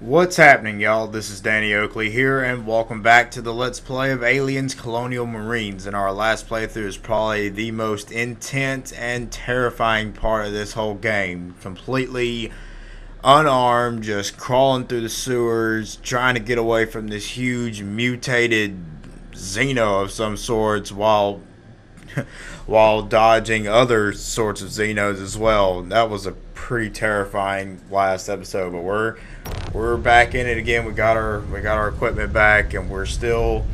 What's happening, y'all? This is Danny Oakley here, and welcome back to the Let's Play of Aliens Colonial Marines. And our last playthrough is probably the most intense and terrifying part of this whole game. Completely unarmed, just crawling through the sewers, trying to get away from this huge mutated Xeno of some sorts while while dodging other sorts of Xenos as well. That was a pretty terrifying last episode, but we're we're back in it again. We got our we got our equipment back, and we're still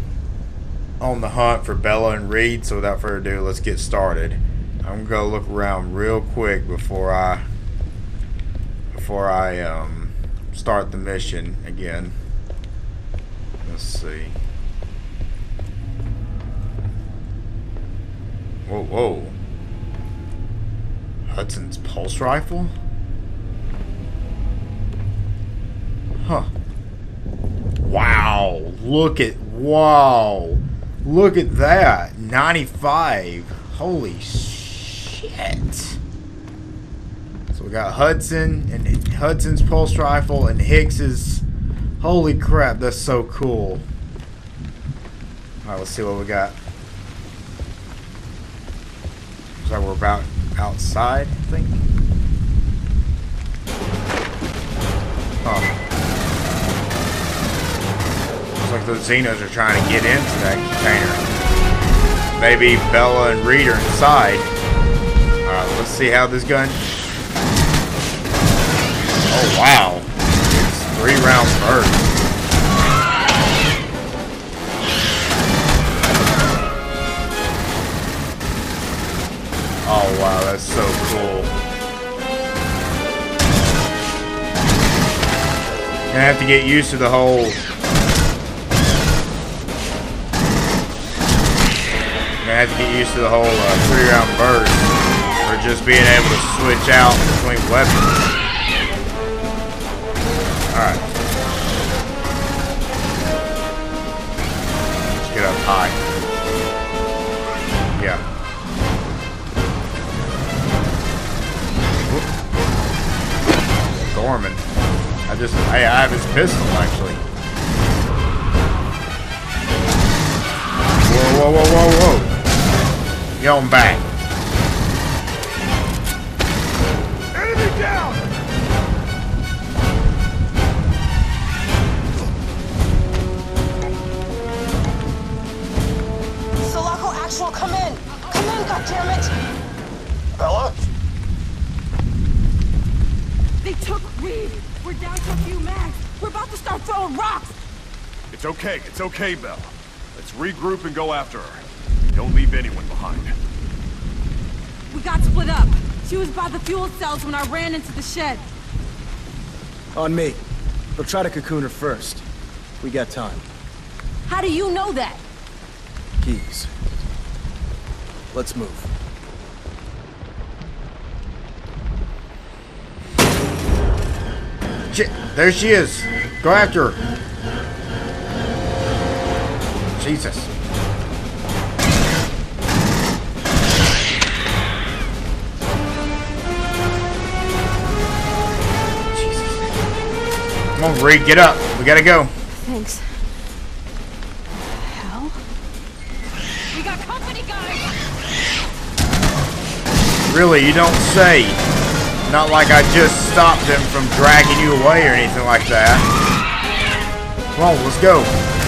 on the hunt for Bella and Reid. So without further ado, let's get started. I'm gonna go look around real quick before I before I um, start the mission again. Let's see. Whoa, whoa. Hudson's pulse rifle? Huh. Wow. Look at, wow. Look at that. 95. Holy shit. So we got Hudson and Hudson's pulse rifle and Hicks's. Holy crap, that's so cool. Alright, let's see what we got. Looks like we're about outside, I think. Oh. Looks like those Xenos are trying to get into that container. Maybe Bella and Reid are inside. Alright, let's see how this gun... Oh, wow. It's three rounds burst. Oh wow, that's so cool. Gonna have to get used to the whole... Gonna have to get used to the whole uh, three round burst. Or just being able to switch out between weapons. Alright. I just, I, I have his pistol, actually. Whoa, whoa, whoa, whoa, whoa. Yo, I'm back. Okay, Bell. Let's regroup and go after her. Don't leave anyone behind. We got split up. She was by the fuel cells when I ran into the shed. On me. They'll try to cocoon her first. We got time. How do you know that? Keys. Let's move. Shit, there she is. Go after her. Jesus. Jesus. Come on, Reid, get up. We gotta go. Thanks. Hell? We got company, guys! Really, you don't say. Not like I just stopped them from dragging you away or anything like that. Come on, let's go.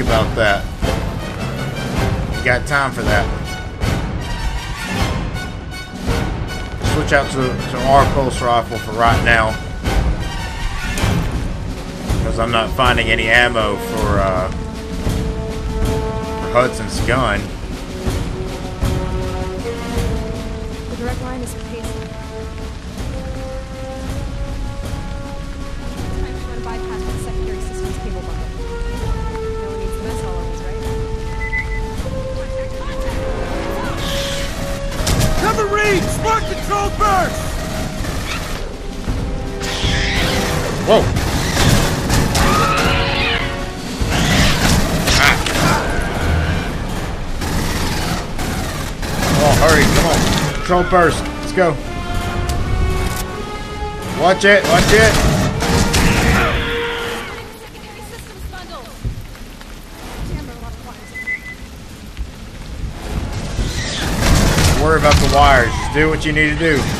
Think about that. You got time for that. Switch out to, to our pulse rifle for right now. Because I'm not finding any ammo for, uh, for Hudson's gun. Control burst. Let's go. Watch it, watch it. Don't worry about the wires. Just do what you need to do.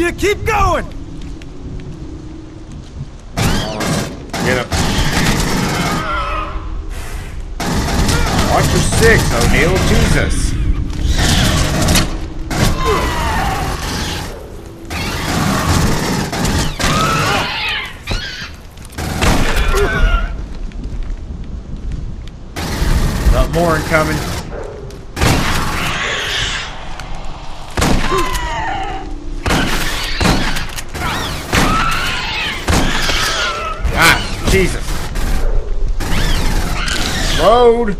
You! Keep going! Get up. Watch your six, O'Neal. Jesus. Got more incoming. Jesus. Load.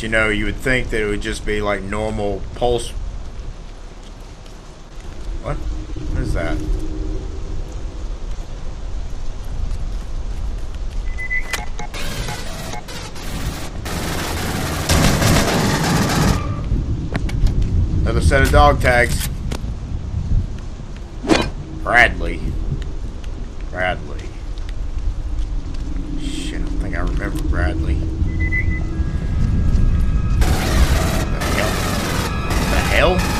You know, you would think that it would just be like normal pulse. What? What is that? Another set of dog tags. Bradley. Bradley. Shit, I don't think I remember Bradley. Hell?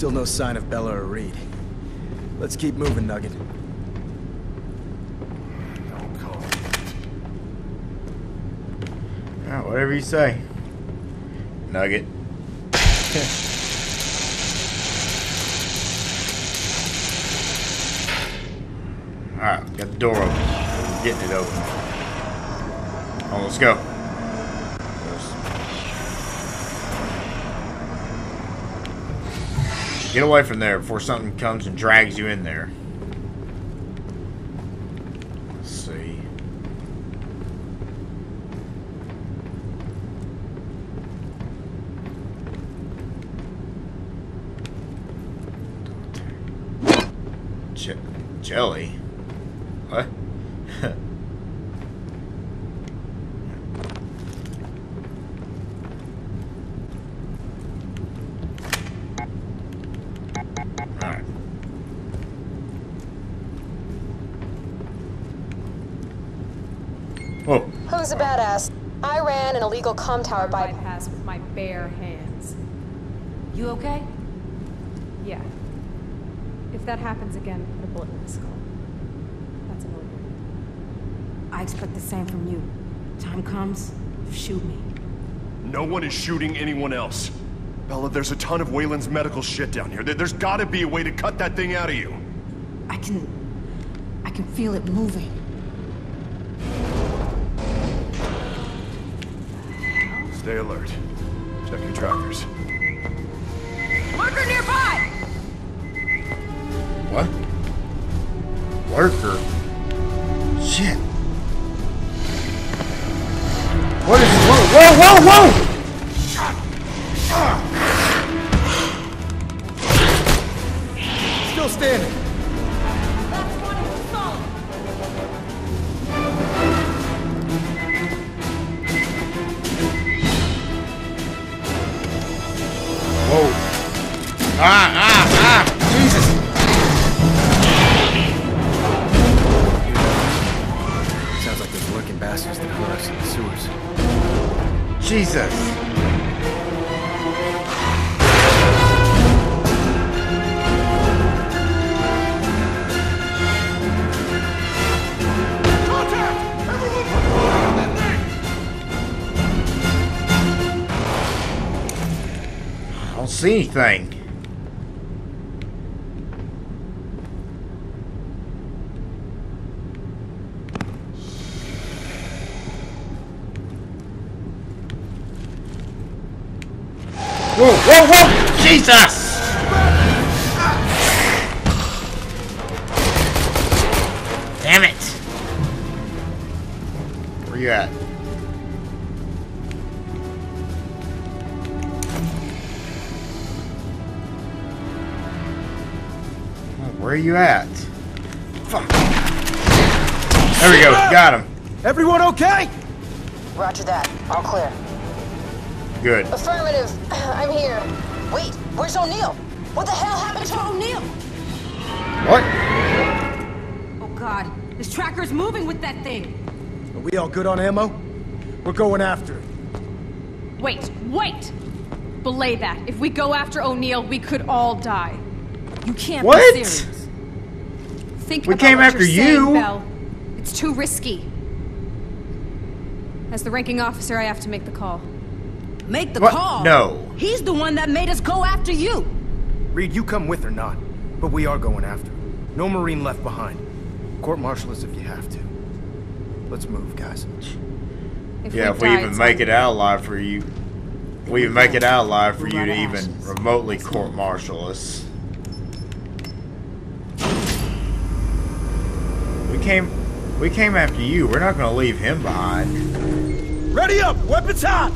Still no sign of Bella or Reid. Let's keep moving, Nugget. Alright, whatever you say. Nugget. Alright, got the door open. Getting it open. Oh, let's go. Get away from there before something comes and drags you in there. Je- jelly? What? Alright. Whoa. Who's a badass? I ran an illegal com tower bypass. bypass with my bare hands. You okay? Yeah. If that happens again, put a bullet in my skull. That's an order. I expect the same from you. Time comes, shoot me. No one is shooting anyone else. Bella, there's a ton of Weyland's medical shit down here. There's gotta be a way to cut that thing out of you. I can... I can feel it moving. Stay alert. Check your trackers. Marker nearby! What? Lurker? Shit. What is whoa whoa whoa whoa Ah ah ah Jesus Sounds like those lurking bastards that hurt us in the sewers. Jesus I don't see anything. Whoa, whoa, whoa! Jesus! Damn it! Where you at? Oh, Where are you at? Fuck. There we go, got him. Everyone okay? Roger that. All clear. Good. Affirmative. I'm here. Wait, where's O'Neal? What the hell happened to O'Neal? What? Oh god, this tracker's moving with that thing! Are we all good on ammo? We're going after it. Wait, wait! Belay that. If we go after O'Neal, we could all die. You can't What? be serious. Think We about came what after you're saying, you. Belle. It's too risky. As the ranking officer, I have to make the call. Make the What? call! No. He's the one that made us go after you! Reid, you come with or not, but we are going after him. No Marine left behind. Court-martial us if you have to. Let's move, guys. If Yeah, we if we die, even make it out alive for you, we even make it out alive for you to ashes. even remotely court-martial us. We came, we came after you. We're not gonna leave him behind. Ready up! Weapons hot!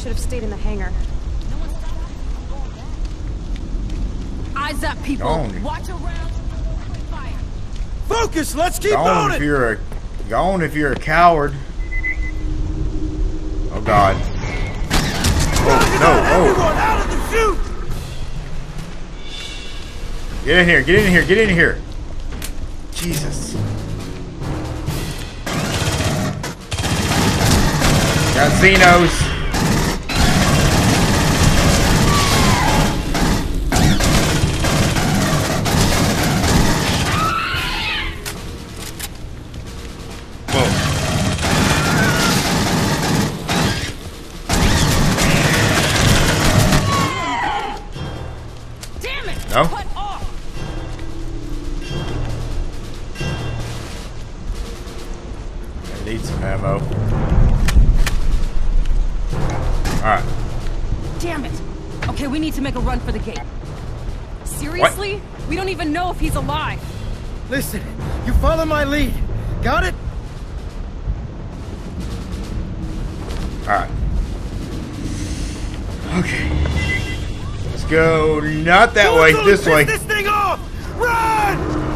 We should have stayed in the hangar. Eyes up, people! Gone. Watch around! Fire! Focus! Let's keep Gone if moving! you're a, gone if you're a coward. Oh God. Oh no! Oh. Everyone out of the chute! Oh, get in here! Get in here! Get in here! Jesus. Got Xenos. Listen, you follow my lead. Got it? Alright. Okay. Let's go not that way, this way. This thing off! Run!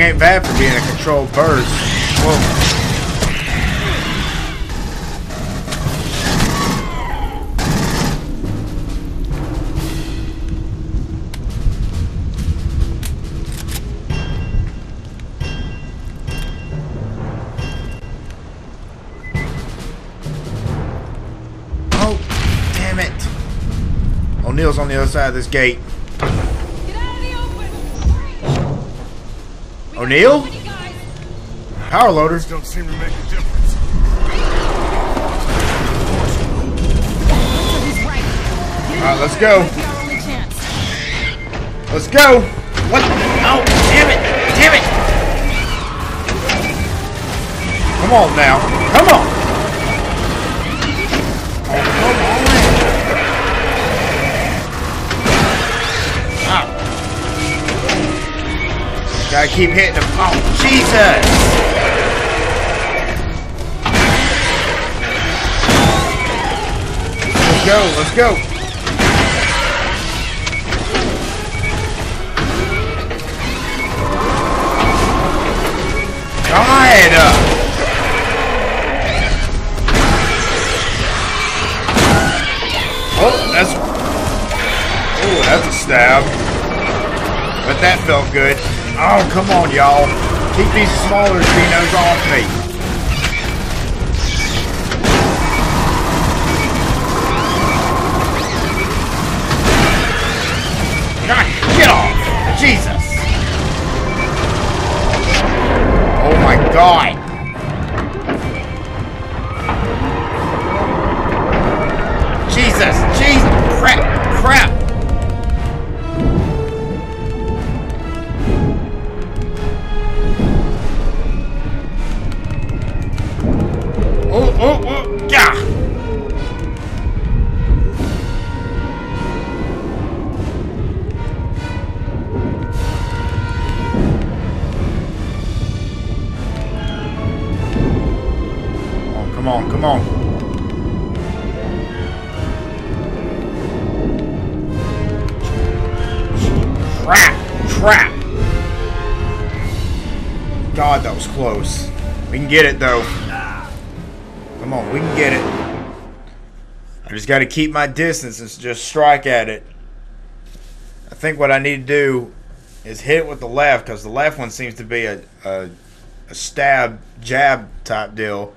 Thing ain't bad for being a controlled burst. Whoa. Oh, damn it. O'Neal's on the other side of this gate. O'Neal? Power loaders Don't seem to make a difference. Alright, let's go. Might be our only chance. Let's go. What? Oh, damn it. Damn it. Come on now. Come on. Oh, Gotta keep hitting him. Oh, Jesus. Let's go. Let's go. God! Oh, that's... Oh, that's a stab. But that felt good. Oh, come on, y'all. Keep these smaller Xenos off me. Get off! Jesus! Oh my god! Get it, though. Come on, we can get it. I just got to keep my distance and just strike at it. I think what I need to do is hit it with the left, because the left one seems to be a, a, a stab, jab type deal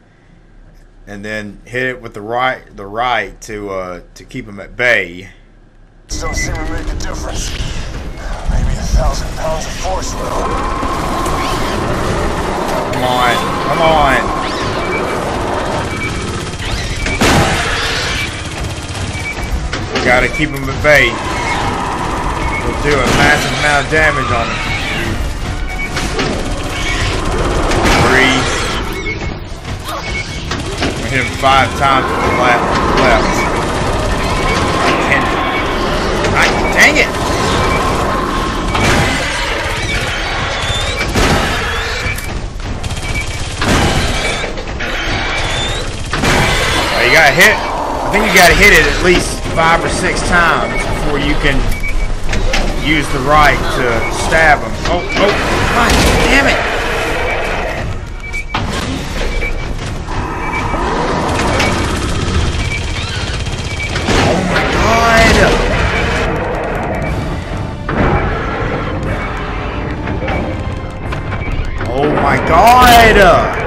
and then hit it with the right the right to uh, to keep him at bay. Don't seem to make a difference. Maybe a thousand pounds of force will. Come on, come on. We gotta keep him at bay. We'll do a massive amount of damage on him. Three. We hit him five times with the left. left. Dang it! Gotta hit. I think you gotta hit it at least five or six times before you can use the right to stab him. Oh, oh, god damn it! Oh my god! Oh my god!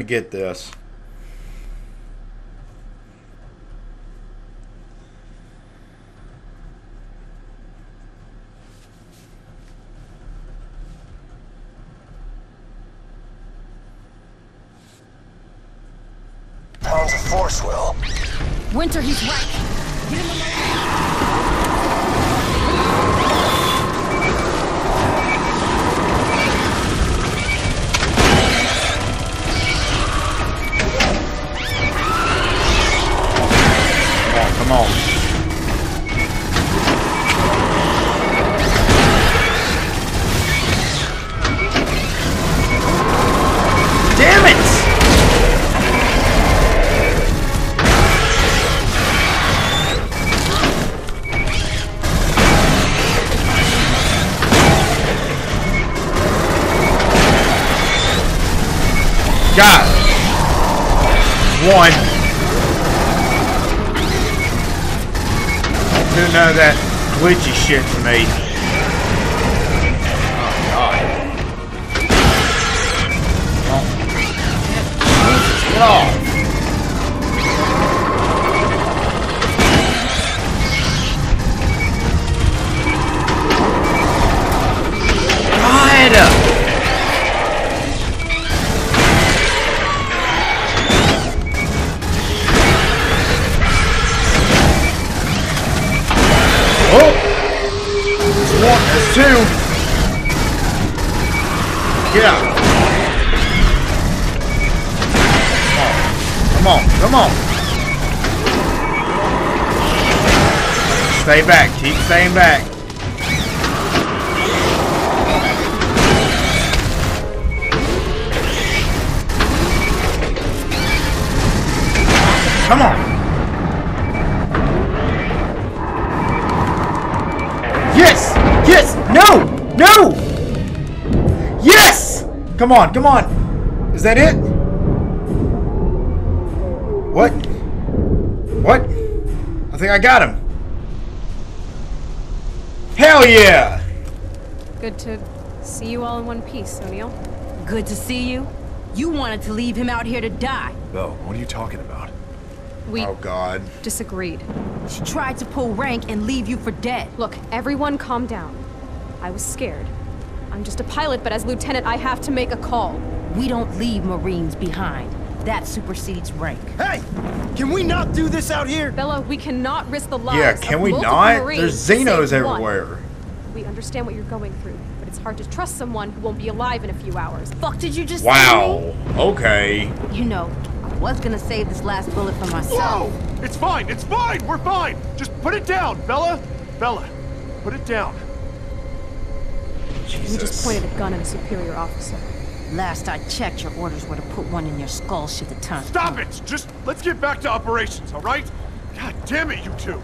We're gonna get this. God. One. Do none of that glitchy shit for me. Oh, God. Get off. Two. Out. Come on, come on, come on. Stay back, keep staying back. Come on. No! No! Yes! Come on, come on. Is that it? What? What? I think I got him. Hell yeah! Good to see you all in one piece, O'Neal. Good to see you. You wanted to leave him out here to die. Belle, what are you talking about? We Oh god. disagreed. She tried to pull rank and leave you for dead. Look, everyone calm down. I was scared. I'm just a pilot, but as lieutenant, I have to make a call. We don't leave Marines behind. That supersedes rank. Hey! Can we not do this out here? Bella, we cannot risk the lives Yeah, of can we multiple not? Marines There's to save Xenos one. everywhere. We understand what you're going through, but it's hard to trust someone who won't be alive in a few hours. Fuck did you just Wow. Okay. You know, I was gonna save this last bullet for myself. Whoa! It's fine, it's fine, we're fine! Just put it down, Bella! Bella, put it down. You just pointed a gun at a superior officer. Last I checked, your orders were to put one in your skull should the time. Stop it! Just let's get back to operations, all right? God damn it, you two!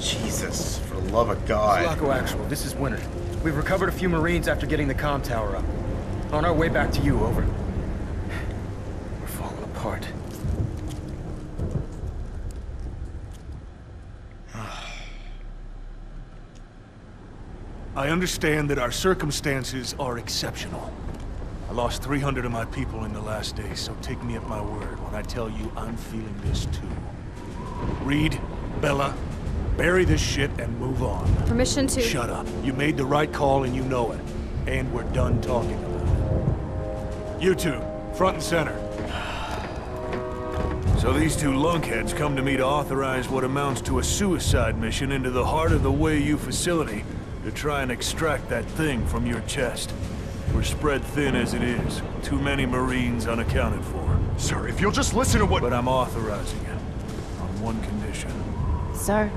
Jesus. For the love of God. Sulaco Actual, this is Winter. We've recovered a few Marines after getting the comm tower up. On our way back to you, over. We're falling apart. I understand that our circumstances are exceptional. I lost 300 of my people in the last days, so take me at my word when I tell you I'm feeling this too. Reid, Bella, bury this shit and move on. Permission to. Shut up. You made the right call and you know it. And we're done talking about it. You two, front and center. So these two lunkheads come to me to authorize what amounts to a suicide mission into the heart of the Wayu facility to try and extract that thing from your chest. We're spread thin as it is. Too many Marines unaccounted for. Sir, if you'll just listen to what- But I'm authorizing it. On one condition. Sir,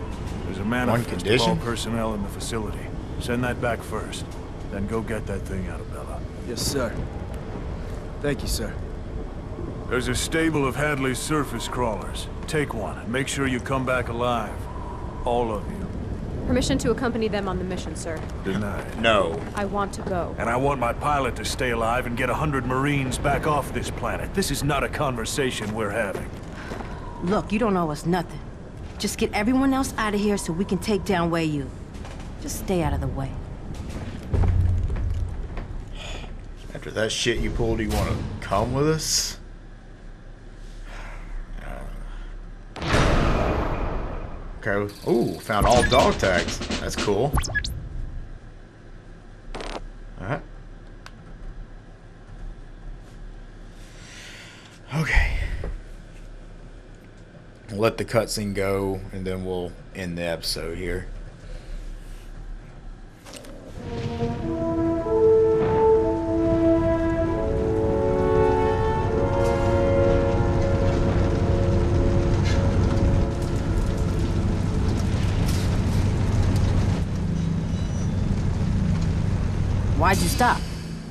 There's a manifest of all condition? personnel in the facility. Send that back first. Then go get that thing out of Bella. Yes, sir. Thank you, sir. There's a stable of Hadley's surface crawlers. Take one and make sure you come back alive. All of you. Permission to accompany them on the mission, sir. Denied. No. I want to go. And I want my pilot to stay alive and get a hundred Marines back off this planet. This is not a conversation we're having. look, you don't owe us nothing. Just get everyone else out of here so we can take down Wayu. Just stay out of the way. After that shit you pulled, do you want to come with us? Okay. Ooh, found all dog tags. That's cool. Alright. Okay. Let the cutscene go, and then we'll end the episode here.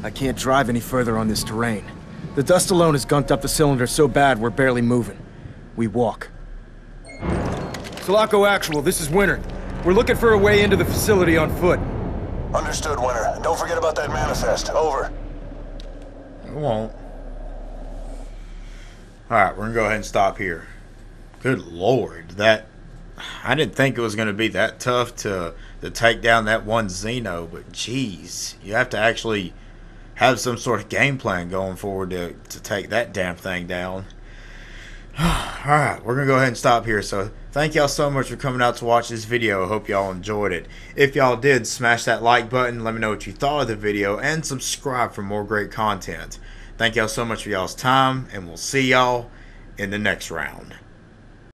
I can't drive any further on this terrain. The dust alone has gunked up the cylinder so bad we're barely moving. We walk. Sulaco Actual, this is Winter. We're looking for a way into the facility on foot. Understood, Winter. And don't forget about that manifest. Over. It won't. Alright, we're gonna go ahead and stop here. Good lord, that I didn't think it was gonna be that tough to to take down that one Xeno, but geez, you have to actually have some sort of game plan going forward to, to take that damn thing down. Alright, we're going to go ahead and stop here. So, thank y'all so much for coming out to watch this video. I hope y'all enjoyed it. If y'all did, smash that like button. Let me know what you thought of the video. And subscribe for more great content. Thank y'all so much for y'all's time. And we'll see y'all in the next round.